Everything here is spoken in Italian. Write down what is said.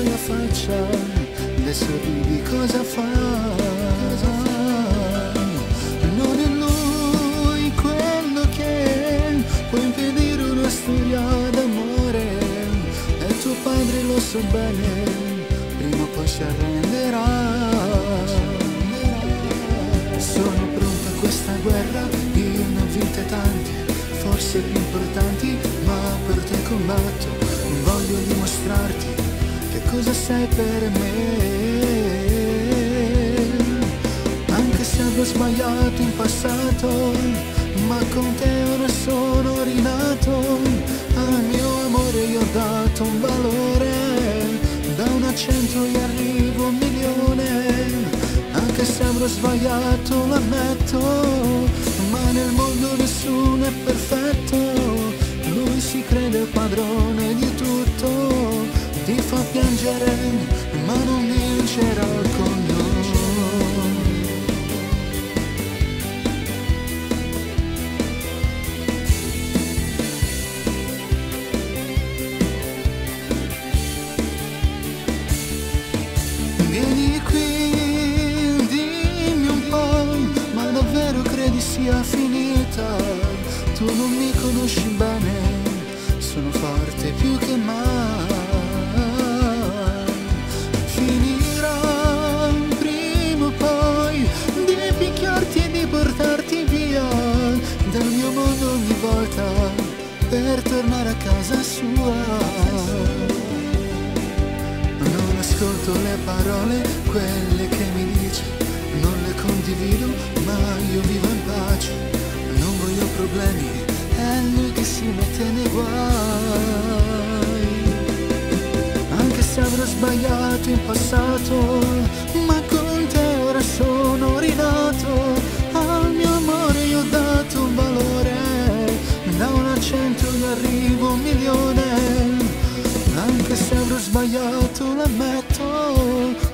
faccia, adesso ridi cosa fa? Non è lui quello che può impedire una storia d'amore, e tuo padre lo so bene, prima o poi si arrenderà. Sono pronta a questa guerra, io ne ho vinte tante, forse più importanti, ma per te combatto, voglio dimostrarti che cosa sei per me. Anche se avrò sbagliato in passato, ma con te ora sono rinato, al mio amore io ho dato un valore, da un accento io arrivo un milione. Anche se avrò sbagliato, l'ammetto, ma nel fa piangere, ma non vincerà con noi. Vieni qui, dimmi un po', ma davvero credi sia finita? Tu non mi conosci bene, sono forte più per tornare a casa sua. Non ascolto le parole, quelle che mi dice, non le condivido, ma io vivo in pace. Non voglio problemi, è lui che si mette nei guai. Anche se avrò sbagliato in passato, ma con te ora sono rinato. Se avrò sbagliato l'ammetto, ma